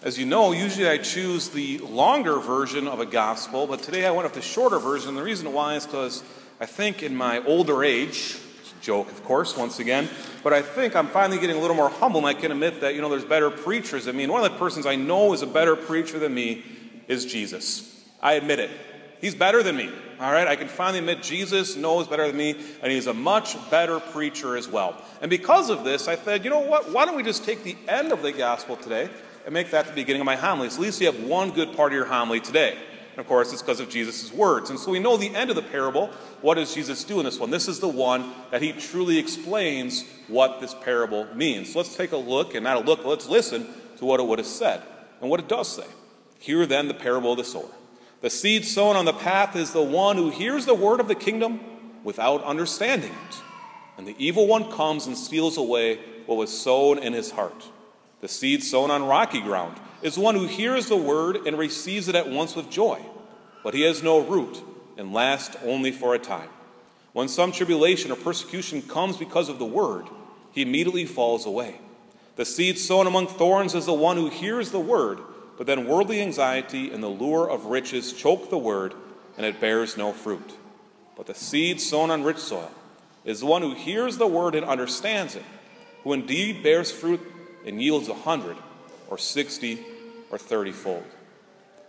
As you know, usually I choose the longer version of a gospel, but today I went with the shorter version. The reason why is because I think in my older age, it's a joke, of course, once again, but I think I'm finally getting a little more humble and I can admit that, you know, there's better preachers than me. And one of the persons I know is a better preacher than me is Jesus. I admit it. He's better than me. All right, I can finally admit Jesus knows better than me, and he's a much better preacher as well. And because of this, I said, you know what? Why don't we just take the end of the gospel today and make that the beginning of my homily? So at least you have one good part of your homily today. And of course, it's because of Jesus' words. And so we know the end of the parable. What does Jesus do in this one? This is the one that he truly explains what this parable means. So let's take a look, and not a look, let's listen to what it would have said and what it does say. Hear then the parable of the sower. The seed sown on the path is the one who hears the word of the kingdom without understanding it. And the evil one comes and steals away what was sown in his heart. The seed sown on rocky ground is one who hears the word and receives it at once with joy, but he has no root and lasts only for a time. When some tribulation or persecution comes because of the word, he immediately falls away. The seed sown among thorns is the one who hears the word but then worldly anxiety and the lure of riches choke the word, and it bears no fruit. But the seed sown on rich soil is the one who hears the word and understands it, who indeed bears fruit and yields a hundred, or sixty, or thirty fold.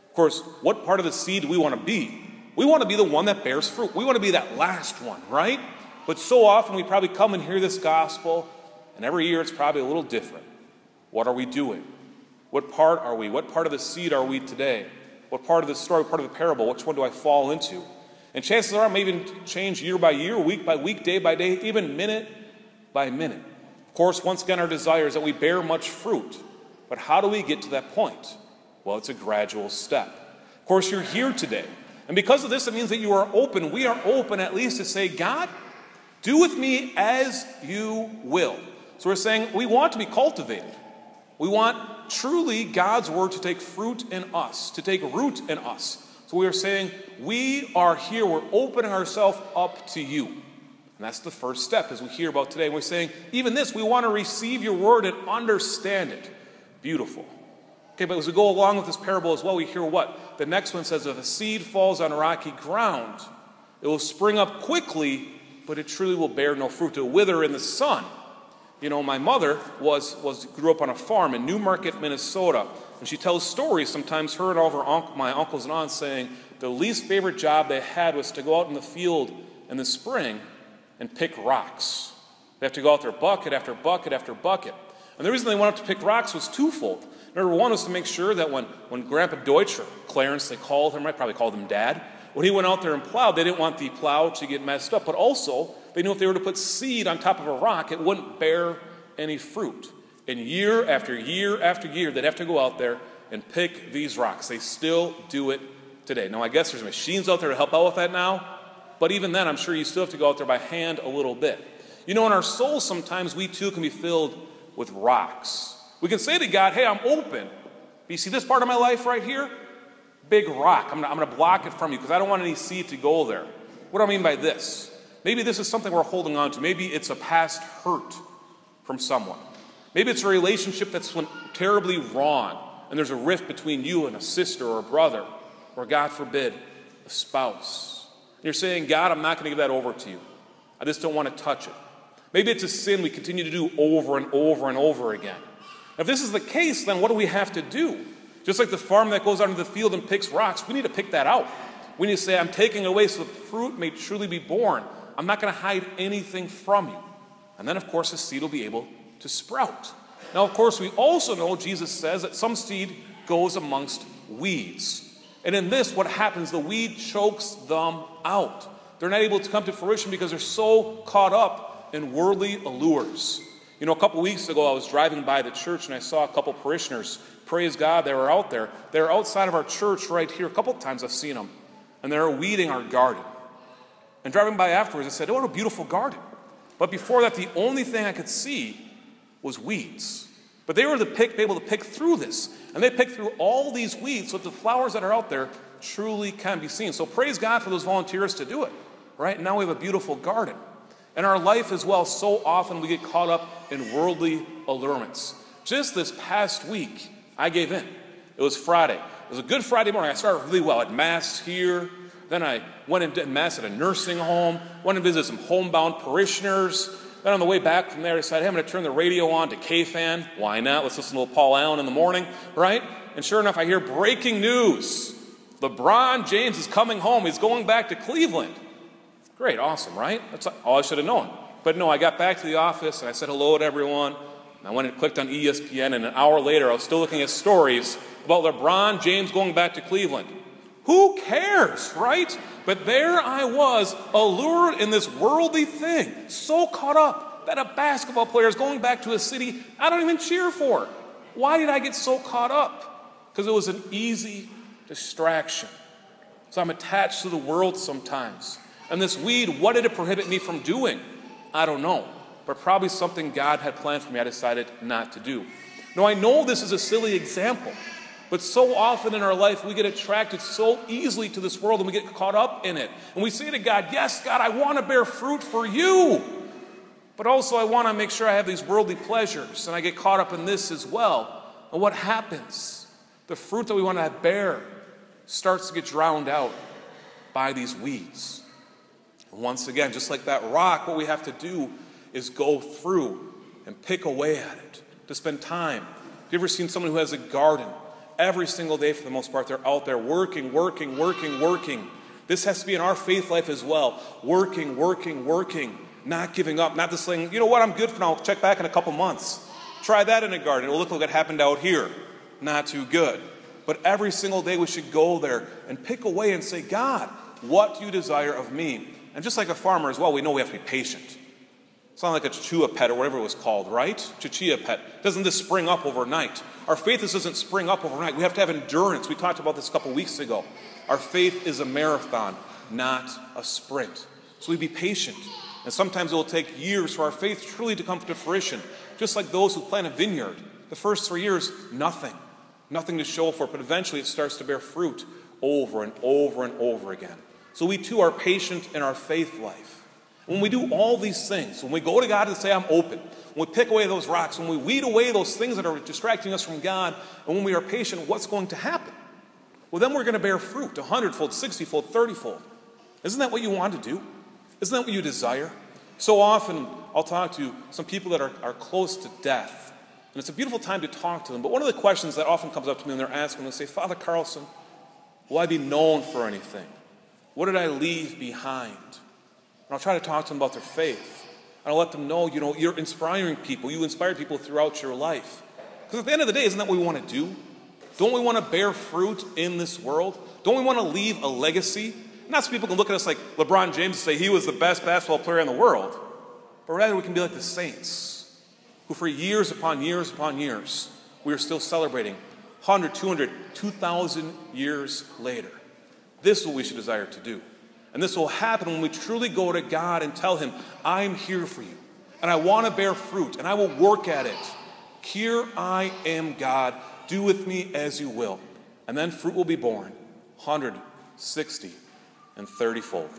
Of course, what part of the seed do we want to be? We want to be the one that bears fruit. We want to be that last one, right? But so often we probably come and hear this gospel, and every year it's probably a little different. What are we doing? What part are we? What part of the seed are we today? What part of the story, part of the parable? Which one do I fall into? And chances are, I may even change year by year, week by week, day by day, even minute by minute. Of course, once again, our desire is that we bear much fruit. But how do we get to that point? Well, it's a gradual step. Of course, you're here today. And because of this, it means that you are open. We are open at least to say, God, do with me as you will. So we're saying we want to be cultivated. We want truly God's word to take fruit in us, to take root in us. So we are saying, we are here, we're opening ourselves up to you. And that's the first step as we hear about today. We're saying, even this, we want to receive your word and understand it. Beautiful. Okay, but as we go along with this parable as well, we hear what? The next one says, if a seed falls on rocky ground, it will spring up quickly, but it truly will bear no fruit. It will wither in the sun. You know, my mother was, was grew up on a farm in New Market, Minnesota, and she tells stories sometimes, her and all of her uncle, my uncles and aunts, saying the least favorite job they had was to go out in the field in the spring and pick rocks. They have to go out there bucket after bucket after bucket. And the reason they went out to pick rocks was twofold. Number one was to make sure that when, when Grandpa Deutscher, Clarence, they called him, I probably called him Dad, when he went out there and plowed, they didn't want the plow to get messed up, but also they knew if they were to put seed on top of a rock, it wouldn't bear any fruit. And year after year after year, they'd have to go out there and pick these rocks. They still do it today. Now, I guess there's machines out there to help out with that now, but even then, I'm sure you still have to go out there by hand a little bit. You know, in our souls, sometimes we too can be filled with rocks. We can say to God, Hey, I'm open. But you see this part of my life right here? Big rock. I'm going to block it from you because I don't want any seed to go there. What do I mean by this? Maybe this is something we're holding on to. Maybe it's a past hurt from someone. Maybe it's a relationship that's went terribly wrong and there's a rift between you and a sister or a brother or, God forbid, a spouse. You're saying, God, I'm not going to give that over to you. I just don't want to touch it. Maybe it's a sin we continue to do over and over and over again. If this is the case, then what do we have to do? Just like the farm that goes out into the field and picks rocks, we need to pick that out. We need to say, I'm taking away so the fruit may truly be born. I'm not going to hide anything from you. And then, of course, the seed will be able to sprout. Now, of course, we also know Jesus says that some seed goes amongst weeds. And in this, what happens, the weed chokes them out. They're not able to come to fruition because they're so caught up in worldly allures. You know, a couple weeks ago, I was driving by the church and I saw a couple parishioners. Praise God, they were out there. They were outside of our church right here. A couple times I've seen them. And they were weeding our garden. And driving by afterwards, I said, Oh, what a beautiful garden. But before that, the only thing I could see was weeds. But they were to pick, able to pick through this. And they picked through all these weeds so that the flowers that are out there truly can be seen. So praise God for those volunteers to do it. Right? Now we have a beautiful garden. And our life as well, so often we get caught up in worldly allurements. Just this past week, I gave in. It was Friday. It was a good Friday morning. I started really well at Mass here. Then I went and did Mass at a nursing home, went and visited some homebound parishioners. Then on the way back from there, I decided, hey, I'm going to turn the radio on to KFan. Why not? Let's listen to Paul Allen in the morning, right? And sure enough, I hear breaking news. LeBron James is coming home. He's going back to Cleveland. Great, awesome, right? That's all I should have known. But no, I got back to the office and I said hello to everyone. And I went and clicked on ESPN, and an hour later, I was still looking at stories about LeBron James going back to Cleveland. Who cares, right? But there I was, allured in this worldly thing, so caught up that a basketball player is going back to a city I don't even cheer for. Why did I get so caught up? Because it was an easy distraction. So I'm attached to the world sometimes. And this weed, what did it prohibit me from doing? I don't know. But probably something God had planned for me, I decided not to do. Now, I know this is a silly example, but so often in our life, we get attracted so easily to this world and we get caught up in it. And we say to God, Yes, God, I want to bear fruit for you. But also, I want to make sure I have these worldly pleasures. And I get caught up in this as well. And what happens? The fruit that we want to bear starts to get drowned out by these weeds. And once again, just like that rock, what we have to do is go through and pick away at it, to spend time. Have you ever seen someone who has a garden? Every single day, for the most part, they're out there working, working, working, working. This has to be in our faith life as well. Working, working, working, not giving up, not just saying, you know what, I'm good for now, I'll check back in a couple months. Try that in a garden. It'll look like it happened out here. Not too good. But every single day we should go there and pick away and say, God, what do you desire of me? And just like a farmer as well, we know we have to be patient. It's not like a chichua pet or whatever it was called, right? Chichia pet. Doesn't this spring up overnight? Our faith doesn't spring up overnight. We have to have endurance. We talked about this a couple weeks ago. Our faith is a marathon, not a sprint. So we be patient. And sometimes it will take years for our faith truly to come to fruition. Just like those who plant a vineyard. The first three years, nothing nothing to show for it, but eventually it starts to bear fruit over and over and over again. So we too are patient in our faith life. When we do all these things, when we go to God and say, I'm open, when we pick away those rocks, when we weed away those things that are distracting us from God, and when we are patient, what's going to happen? Well, then we're going to bear fruit a hundredfold, sixtyfold, thirtyfold. Isn't that what you want to do? Isn't that what you desire? So often, I'll talk to some people that are, are close to death and it's a beautiful time to talk to them. But one of the questions that often comes up to me when they're asking, they say, Father Carlson, will I be known for anything? What did I leave behind? And I'll try to talk to them about their faith. And I'll let them know, you know, you're inspiring people. You inspire people throughout your life. Because at the end of the day, isn't that what we want to do? Don't we want to bear fruit in this world? Don't we want to leave a legacy? Not so people can look at us like LeBron James and say he was the best basketball player in the world, but rather we can be like the saints who for years upon years upon years, we are still celebrating 100, 200, 2,000 years later. This is what we should desire to do. And this will happen when we truly go to God and tell Him, I'm here for you, and I want to bear fruit, and I will work at it. Here I am, God. Do with me as you will. And then fruit will be born 160 and 30 fold.